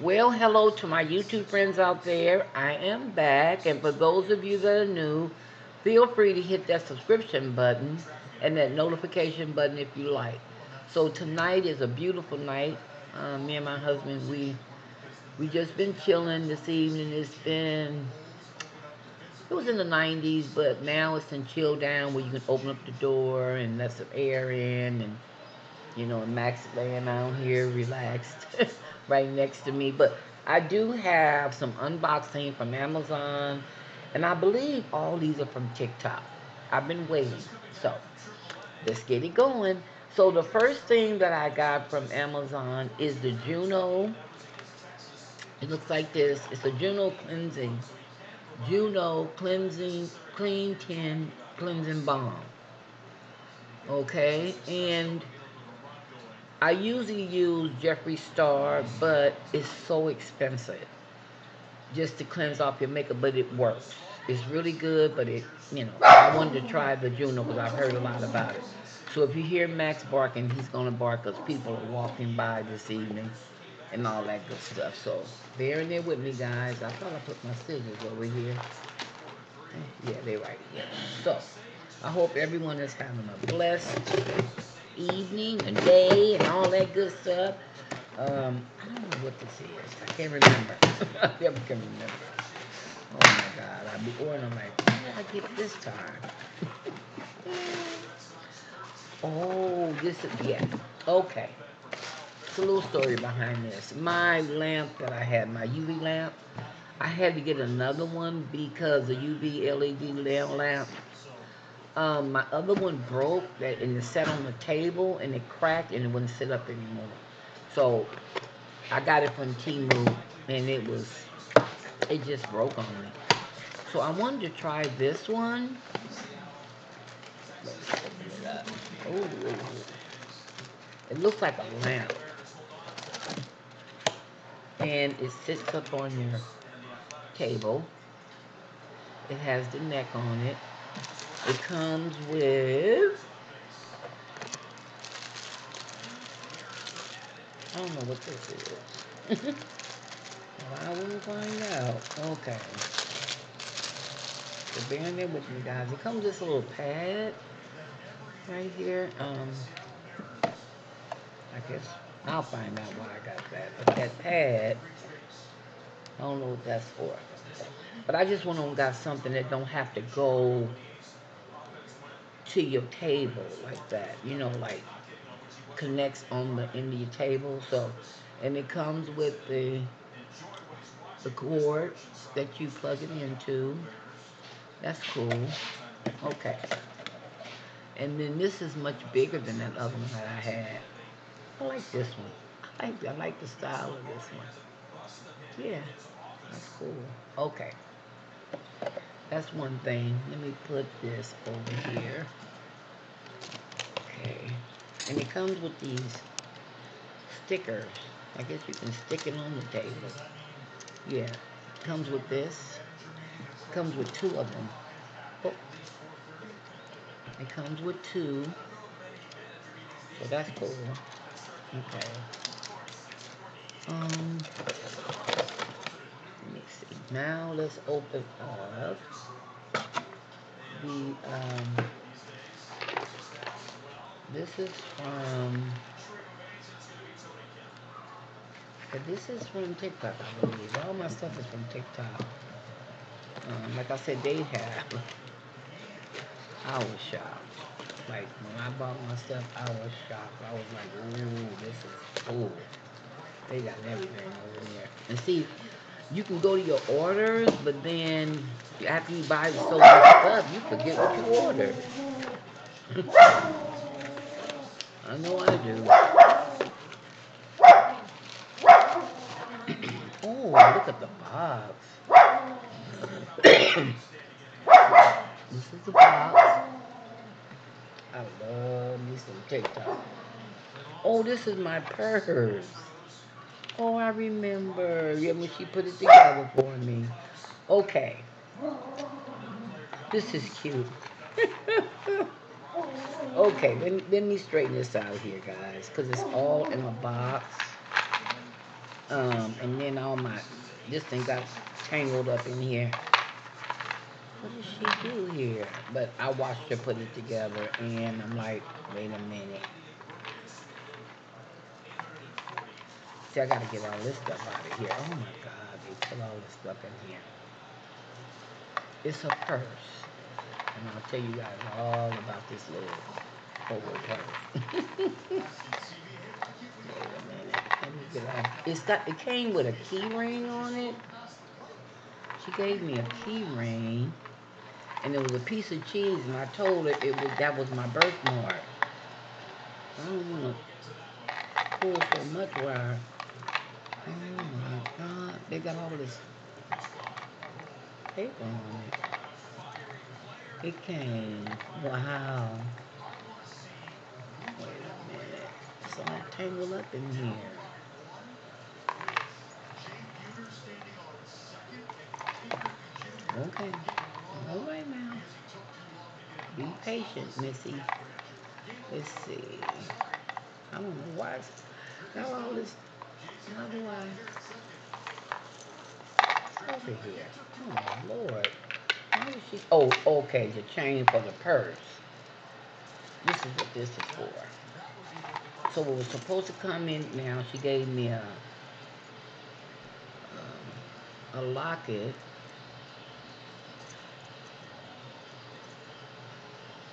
Well, hello to my YouTube friends out there. I am back, and for those of you that are new, feel free to hit that subscription button and that notification button if you like. So tonight is a beautiful night. Uh, me and my husband, we we just been chilling this evening. It's been it was in the 90s, but now it's in chill down where you can open up the door and let some air in and you know, Max laying out here relaxed right next to me. But I do have some unboxing from Amazon, and I believe all these are from TikTok. I've been waiting. So let's get it going. So the first thing that I got from Amazon is the Juno. It looks like this. It's a Juno cleansing. Juno cleansing Clean 10 cleansing balm. Okay, and I usually use Jeffree Star, but it's so expensive just to cleanse off your makeup, but it works. It's really good, but it, you know, I wanted to try the Juno because I've heard a lot about it. So if you hear Max barking, he's going to bark because people are walking by this evening and all that good stuff. So bear in there with me, guys. I thought I put my scissors over here. Yeah, they're right here. So I hope everyone is having a blessed evening, a day, and all that good stuff. Um, I don't know what this is. I can't remember. I never can remember. Oh my God, I'll be ordering. like, where did I get this time? oh, this is, yeah. Okay. It's a little story behind this. My lamp that I had, my UV lamp, I had to get another one because the UV LED lamp um, my other one broke that and it sat on the table and it cracked and it wouldn't sit up anymore. So I got it from Temu and it was it just broke on me. So I wanted to try this one. It, it looks like a lamp. And it sits up on your table. It has the neck on it. It comes with, I don't know what this is. well, I will find out. Okay. So bear there with me, guys. It comes with this little pad right here. Um, I guess I'll find out why I got that. But that pad, I don't know what that's for. But I just want to got something that don't have to go to your table like that. You know, like connects on the end of your table. So, and it comes with the the cord that you plug it into. That's cool. Okay. And then this is much bigger than that other one that I had. I like this one. I like, I like the style of this one. Yeah, that's cool. Okay. That's one thing. Let me put this over here. Okay. And it comes with these stickers. I guess you can stick it on the table. Yeah. It comes with this. It comes with two of them. Oh. It comes with two. So that's cool. Okay. Um. Now let's open up the um, this is from this is from TikTok, I believe. All my stuff is from TikTok. Um, like I said, they have. I was shocked. Like when I bought my stuff, I was shocked. I was like, ooh, this is cool. They got everything over there. And see, you can go to your orders, but then after you buy so much stuff, you forget what you ordered. I know I do. oh, look at the box. this is the box. I love me some TikTok. Oh, this is my purse. Oh, I remember. Yeah, when she put it together for me. Okay. This is cute. okay, let me, let me straighten this out here, guys, because it's all in a box. Um, and then all my, this thing got tangled up in here. What did she do here? But I watched her put it together and I'm like, wait a minute. See, I gotta get all this stuff out of here. Oh my God, they put all this stuff in here. It's a purse. And I'll tell you guys all about this little old purse. Wait a minute. Let me get off. It's got, it came with a key ring on it. She gave me a key ring. And it was a piece of cheese, and I told her it was that was my birthmark. I don't want to pull so much wire. Oh my God, they got all this paper on it. It came. Wow. Wait a minute. It's all tangled up in here. Okay. All right now. Be patient, Missy. Let's see. I don't know why it's got all this. How do I? Over here. Oh, Lord. She? Oh, okay. The chain for the purse. This is what this is for. So it was supposed to come in now. She gave me a um, a locket.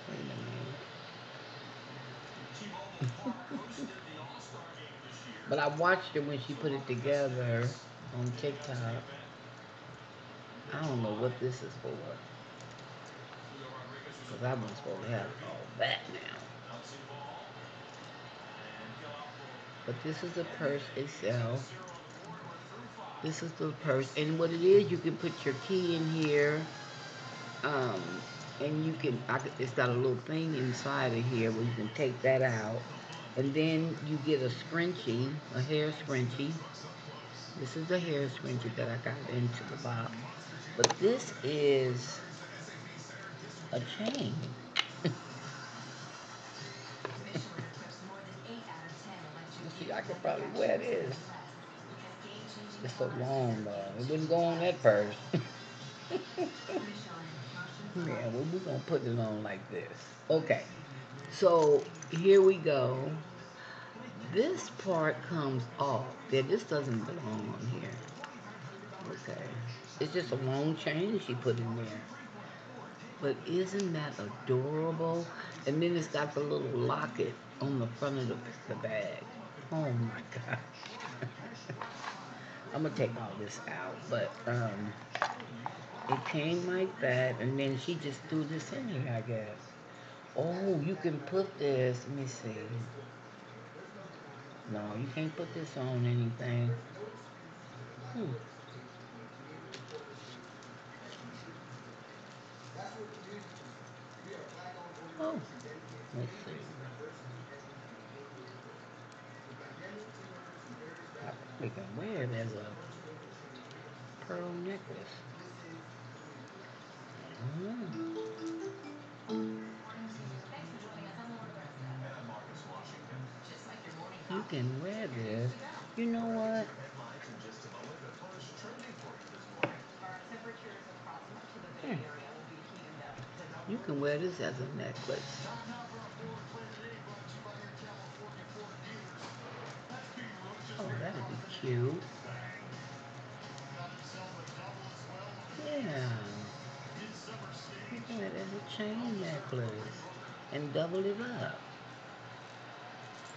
Wait a minute. but I watched her when she put it together on TikTok. I don't know what this is for. Because I wasn't supposed to have all that now. But this is the purse itself. This is the purse. And what it is, you can put your key in here. Um, and you can, I, it's got a little thing inside of here where you can take that out. And then you get a scrunchie, a hair scrunchie. This is the hair scrunchie that I got into the box. But this is a chain. see, I could probably wear this. It's so long though. It wouldn't go on that purse. yeah, well, we're going to put it on like this. Okay. So here we go. This part comes off. Yeah, this doesn't belong on here. Okay. It's just a long chain she put in there. But isn't that adorable? And then it's got the little locket on the front of the, the bag. Oh my God. I'm gonna take all this out, but um, it came like that, and then she just threw this in here, I guess. Oh, you can put this, let me see. No, you can't put this on anything. Hmm. Oh, let's see. I probably can wear it as a pearl necklace. You can wear this. You know what? Hmm. You can wear this as a necklace. Oh, that'd be cute. Yeah. You can wear it as a chain necklace and double it up.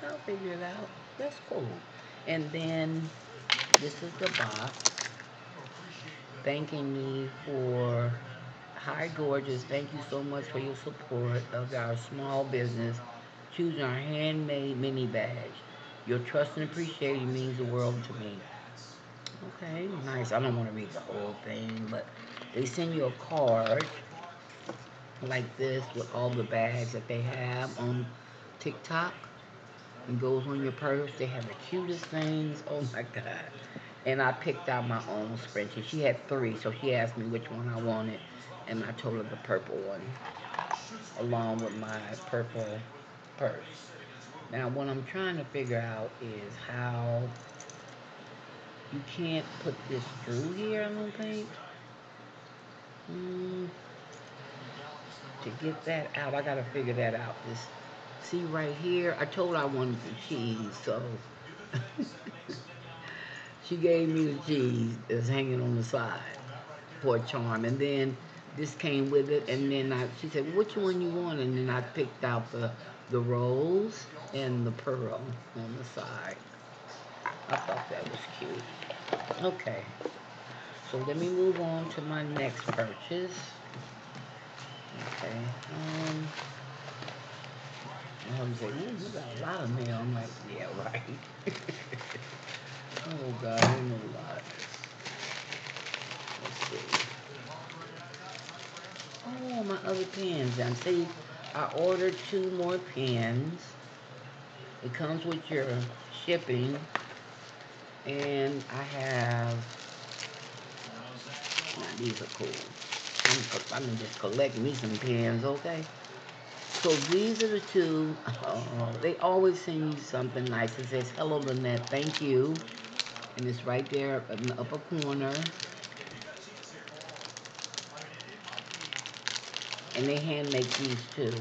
I'll figure it out. That's cool. And then this is the box thanking me for Hi Gorgeous. Thank you so much for your support of our small business. Choosing our handmade mini badge. Your trust and appreciation means the world to me. Okay, nice. I don't want to read the whole thing, but they send you a card like this with all the bags that they have on TikTok. It goes on your purse. They have the cutest things. Oh my God. And I picked out my own scrunchie. She had three, so she asked me which one I wanted. And I told her the purple one, along with my purple purse. Now, what I'm trying to figure out is how You can't put this through here, I don't think. Mm, to get that out, I gotta figure that out. This, see right here, I told I wanted the cheese, so she gave me the cheese that's hanging on the side for charm. And then this came with it, and then I, she said, which one you want? And then I picked out the, the rose and the pearl on the side. I thought that was cute. Okay. So let me move on to my next purchase. Okay. Um, Was like, ooh, you got a lot of mail. I'm like, yeah, right. oh, God, I know a lot. Let's see. Oh, my other pens. I'm see, I ordered two more pens. It comes with your shipping. And I have, now these are cool. I'm, I'm just collecting me some pens, okay? So these are the two. Oh, they always send you something nice. It says, hello, Lynette, thank you. And it's right there in the upper corner. And they hand make these too.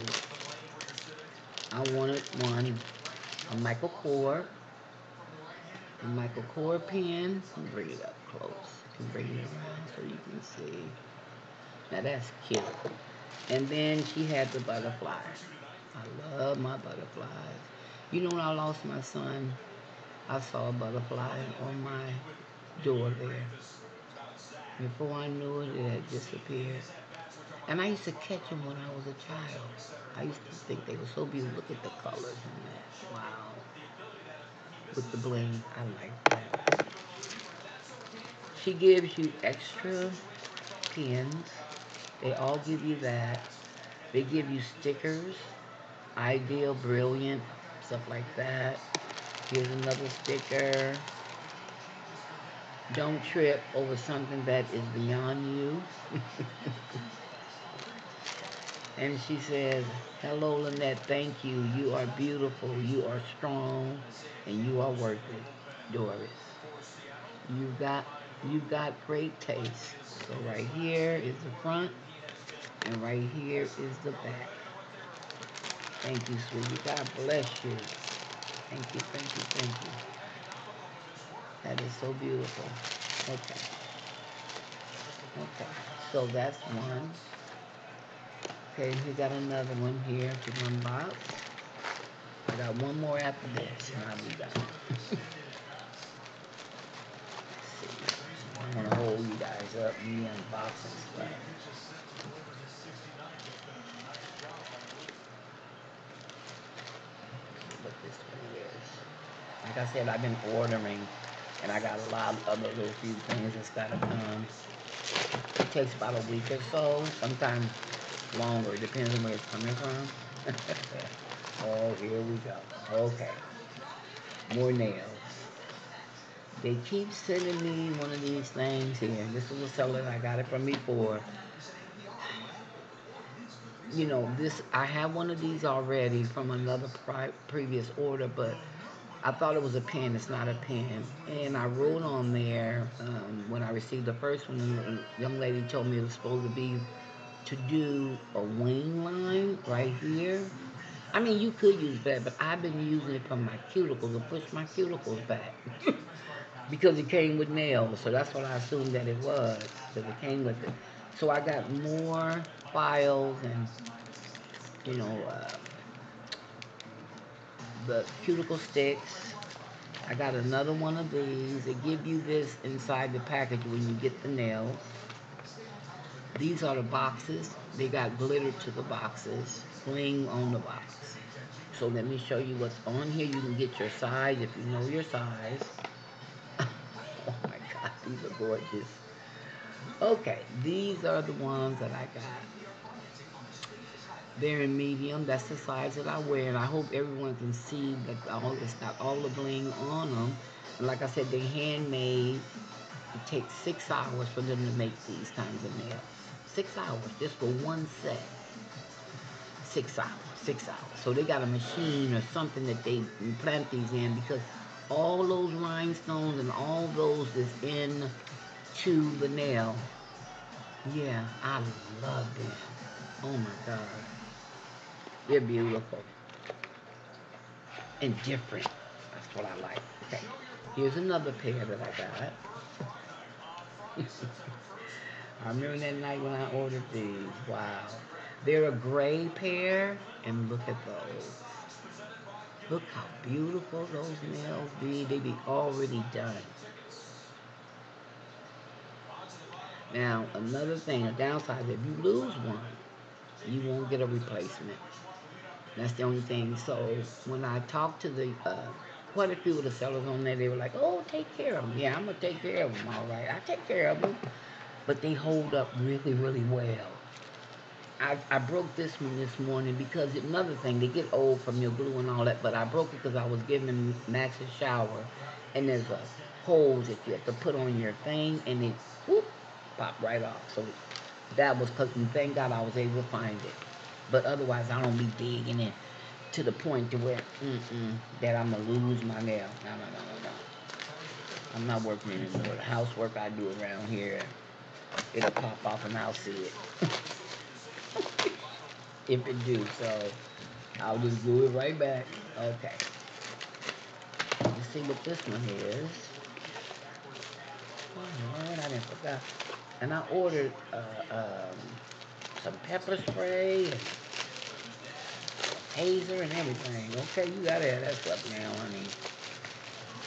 I wanted one, a Michael Kors. A Michael Kors pen. Bring it up close. Bring it around so you can see. Now that's cute. And then she had the butterflies. I love my butterflies. You know when I lost my son, I saw a butterfly on my door there. Before I knew it, it had disappeared. And I used to catch them when I was a child. I used to think they were so beautiful. Look at the colors in that. Wow. With the bling, I like that. She gives you extra pins. They all give you that. They give you stickers. Ideal, brilliant, stuff like that. Here's another sticker. Don't trip over something that is beyond you. And she says, Hello, Lynette. Thank you. You are beautiful. You are strong. And you are worth it, Doris. You've got you've got great taste. So right here is the front. And right here is the back. Thank you, sweetie. God bless you. Thank you, thank you, thank you. That is so beautiful. Okay. Okay. So that's one. Okay, we got another one here to unbox. I got one more after this, and I'll be done. I want to hold you guys up, me unboxing stuff. This. Like I said, I've been ordering, and I got a lot of other little few things that's got to come. It takes about a week or so, sometimes longer. It depends on where it's coming from. oh, here we go. Okay. More nails. They keep sending me one of these things here. This is a seller I got it from before. You know, this I have one of these already from another previous order, but I thought it was a pen. It's not a pen. And I wrote on there um, when I received the first one, the young lady told me it was supposed to be to do a wing line right here. I mean, you could use that, but I've been using it for my cuticles to push my cuticles back. because it came with nails, so that's what I assumed that it was, because it came with it. So I got more files and, you know, uh, the cuticle sticks. I got another one of these. They give you this inside the package when you get the nails. These are the boxes. They got glitter to the boxes, bling on the box. So let me show you what's on here. You can get your size if you know your size. oh my God, these are gorgeous. Okay, these are the ones that I got. They're in medium. That's the size that I wear, and I hope everyone can see that all it's got all the bling on them. Like I said, they're handmade. It takes six hours for them to make these kinds of nails. Six hours just for one set. Six hours, six hours. So they got a machine or something that they plant these in because all those rhinestones and all those that's in to the nail. Yeah, I love them. Oh my God. They're beautiful. And different. That's what I like. Okay. Here's another pair that I got. I remember that night when I ordered these. Wow. They're a gray pair, and look at those. Look how beautiful those nails be. They be already done. Now, another thing, a downside, if you lose one, you won't get a replacement. That's the only thing. So when I talked to the uh, quite a few of the sellers on there, they were like, "Oh, take care of them." Yeah, I'm gonna take care of them. All right, I take care of them, but they hold up really, really well. I, I broke this one this morning because another thing, they get old from your glue and all that, but I broke it because I was giving Max a shower, and there's a hole that you have to put on your thing, and it whoop, popped right off. So that was because, thank God I was able to find it. But otherwise, I don't be digging it to the point to where, mm-mm, that I'm to lose my nail. No, no, no, no, no. I'm not working anymore. The housework I do around here, it'll pop off and I'll see it. if it do. So I'll just glue it right back. Okay. Let's see what this one is. And I ordered uh, um, some pepper spray and taser and everything. Okay, you gotta have that stuff now, honey.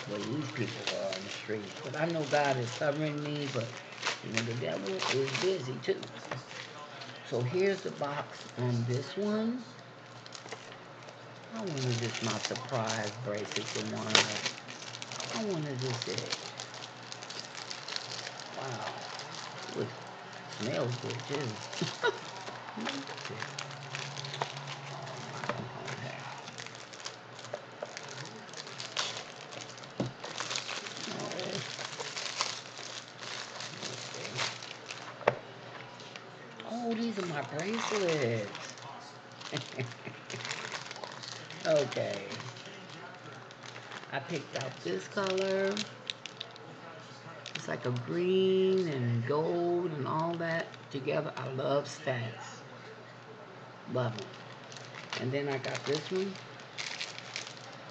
Well, these people are on the streets. But I know God is covering me, but you know the devil is busy too. So here's the box on this one. I wanted this my surprise bracelet, the one I, I wanted this it. Wow. It smells good too. Oh, these are my bracelets. okay. I picked out this color. Like a green and gold and all that together. I love stacks. Love them. And then I got this one.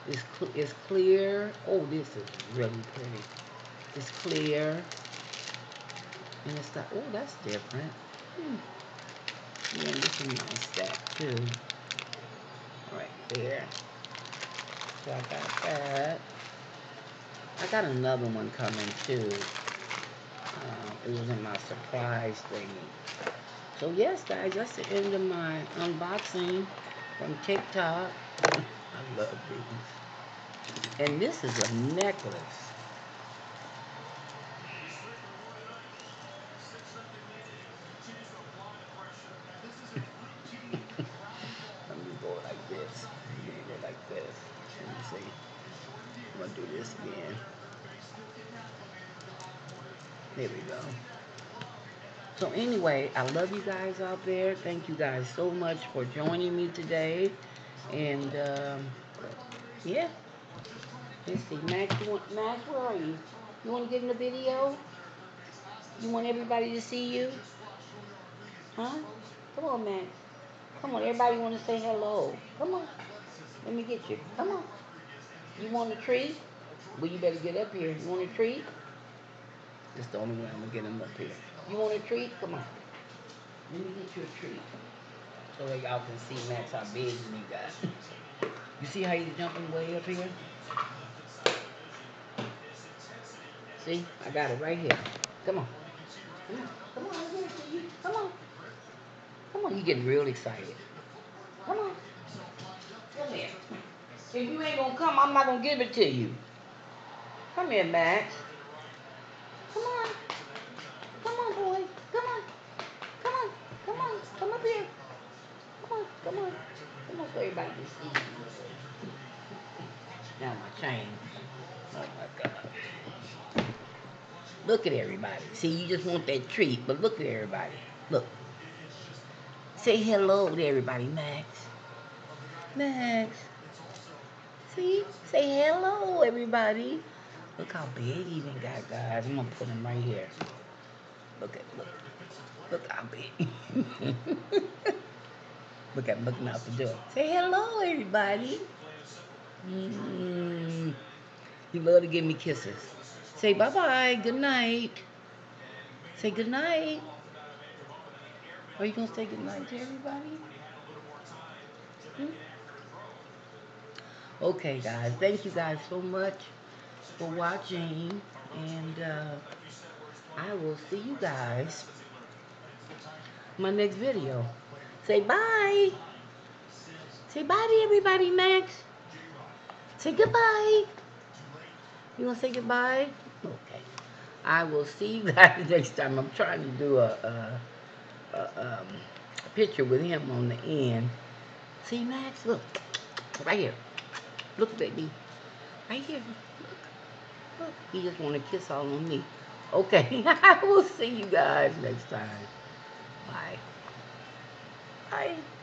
It's, cl it's clear. Oh, this is really pretty. It's clear. And it's like, oh, that's different. Hmm. Yeah, this is nice stack too. Right there. So I got that. I got another one coming too. In my surprise thingy. So yes, guys, that's the end of my unboxing from TikTok. I love these. And this is a necklace. There we go. So anyway, I love you guys out there. Thank you guys so much for joining me today. And um, yeah. Let's see, Max, want, Max, where are you? You want to get in the video? You want everybody to see you? Huh? Come on, Max. Come on, everybody want to say hello. Come on. Let me get you. Come on. You want a treat? Well, you better get up here. You want a treat? That's the only way I'm going to get him up here. You want a treat? Come on. Let me get you a treat. So that y'all can see Max how big he got. You see how he's jumping way up here? See? I got it right here. Come on. Come on. Come on. Let me see you. Come on. Come on. You're getting real excited. Come on. Come here. If you ain't going to come, I'm not going to give it to you. Come here, Max. Come on. Come on, boy. Come on. Come on. Come on. Come up here. Come on. Come on. Everybody see. Now my chain. Oh my God. Look at everybody. See, you just want that treat, but look at everybody. Look. Say hello to everybody, Max. Max. See? Say hello, everybody. Look how big he even got, guys. I'm gonna put him right here. Look at look. Look how big. look at looking out the door. Say hello, everybody. Mm. You love to give me kisses. Say bye bye. Good night. Say good night. Are you gonna say good night to everybody? Hmm? Okay, guys. Thank you guys so much for watching, and uh, I will see you guys my next video. Say bye. Say bye to everybody, Max. Say goodbye. You want to say goodbye? Okay. I will see you guys next time. I'm trying to do a, a, a, um, a picture with him on the end. See, Max? Look. Right here. Look, baby. Right here. Look. Look. He just want to kiss all on me. Okay. I will see you guys next time. Bye. Bye.